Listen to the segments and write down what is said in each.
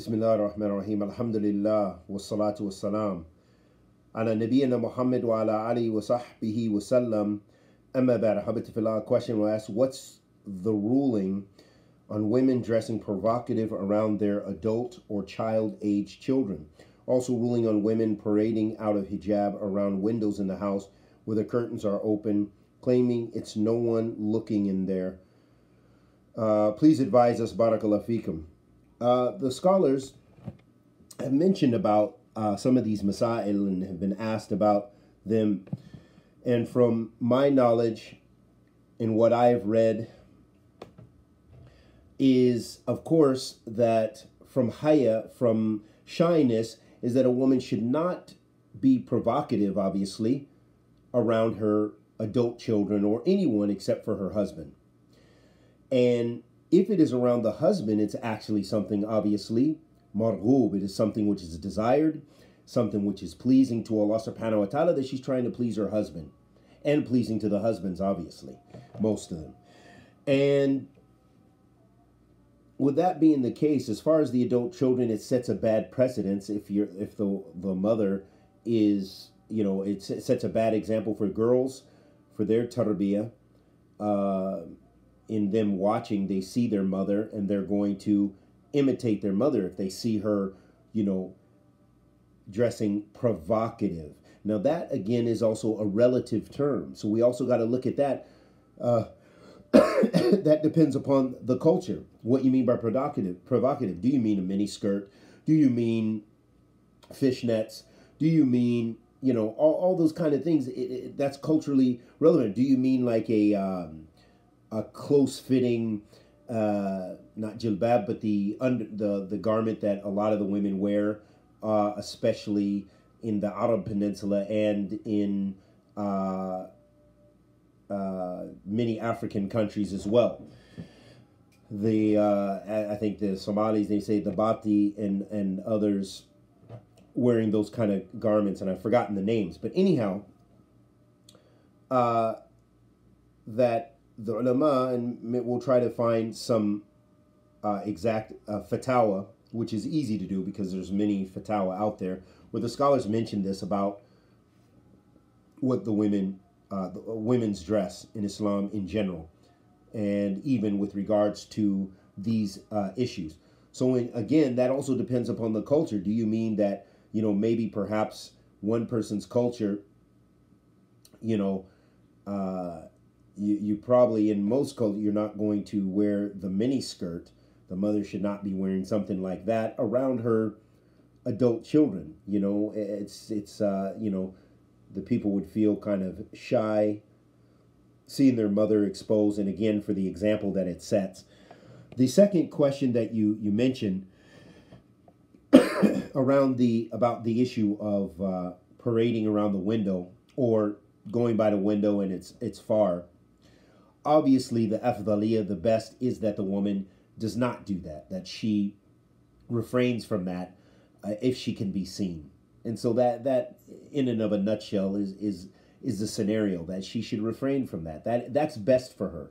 Bismillah ar-Rahman ar-Rahim. Alhamdulillah. Wassalatu wassalam. Ala nabiyyina Muhammad wa ala alihi wa sahbihi wa sallam. Amma ba'da. Habitifillah. Question will ask, what's the ruling on women dressing provocative around their adult or child age children? Also ruling on women parading out of hijab around windows in the house where the curtains are open, claiming it's no one looking in there. Uh, please advise us, barakallah fikum uh, the scholars have mentioned about uh, some of these masail and have been asked about them. And from my knowledge and what I've read is, of course, that from haya, from shyness, is that a woman should not be provocative, obviously, around her adult children or anyone except for her husband. And if it is around the husband, it's actually something obviously marghub. It is something which is desired, something which is pleasing to Allah subhanahu wa ta'ala that she's trying to please her husband. And pleasing to the husbands, obviously, most of them. And with that being the case, as far as the adult children, it sets a bad precedence if you're if the the mother is you know it sets a bad example for girls for their tarbiyah. Uh, in them watching, they see their mother and they're going to imitate their mother if they see her, you know, dressing provocative. Now, that again is also a relative term. So we also got to look at that. Uh, that depends upon the culture. What you mean by provocative? Provocative. Do you mean a mini skirt? Do you mean fishnets? Do you mean you know all, all those kind of things? It, it, that's culturally relevant. Do you mean like a um, a close fitting, uh, not jilbab, but the under the the garment that a lot of the women wear, uh, especially in the Arab Peninsula and in uh, uh many African countries as well. The uh, I think the Somalis they say the Bati and and others wearing those kind of garments, and I've forgotten the names, but anyhow, uh, that the ulama, and we'll try to find some uh, exact uh, fatawa, which is easy to do because there's many fatawa out there, where the scholars mention this about what the women, uh, the uh, women's dress in Islam in general, and even with regards to these uh, issues. So when, again, that also depends upon the culture. Do you mean that you know maybe perhaps one person's culture, you know, uh, you, you probably in most cultures you're not going to wear the mini skirt. The mother should not be wearing something like that around her adult children you know? It's it's uh, you know the people would feel kind of shy seeing their mother exposed and again for the example that it sets. The second question that you you mentioned around the about the issue of uh, parading around the window or going by the window and it's it's far obviously the afdaliyah, the best is that the woman does not do that, that she refrains from that uh, if she can be seen. And so that that in and of a nutshell is is is the scenario that she should refrain from that. That that's best for her.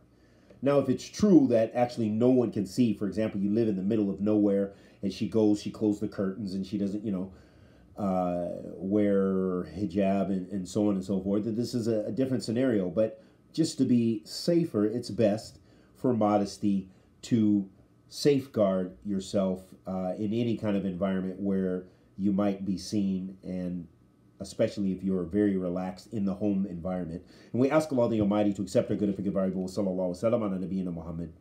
Now, if it's true that actually no one can see, for example, you live in the middle of nowhere and she goes, she closed the curtains and she doesn't, you know, uh, wear hijab and, and so on and so forth, that this is a, a different scenario. But just to be safer, it's best for modesty to safeguard yourself uh, in any kind of environment where you might be seen and especially if you're very relaxed in the home environment. And we ask Allah the Almighty to accept our good and forgive our evil. Sallallahu alaihi wasallam Muhammad.